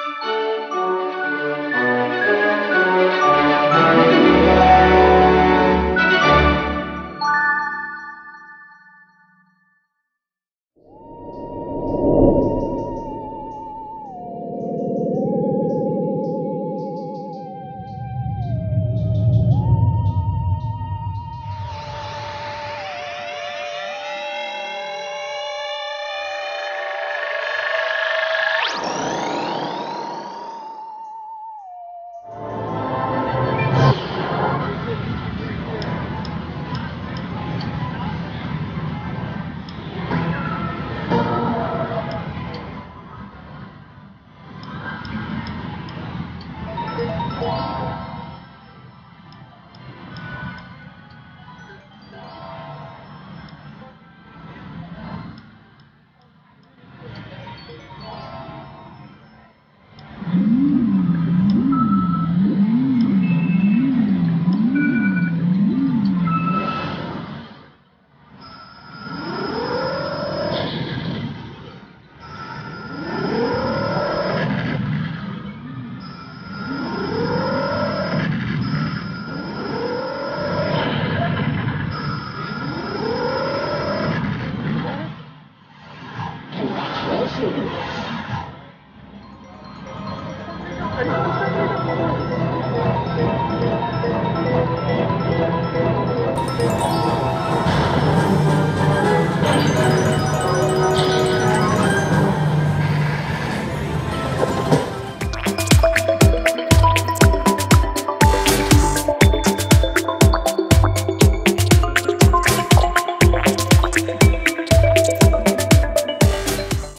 是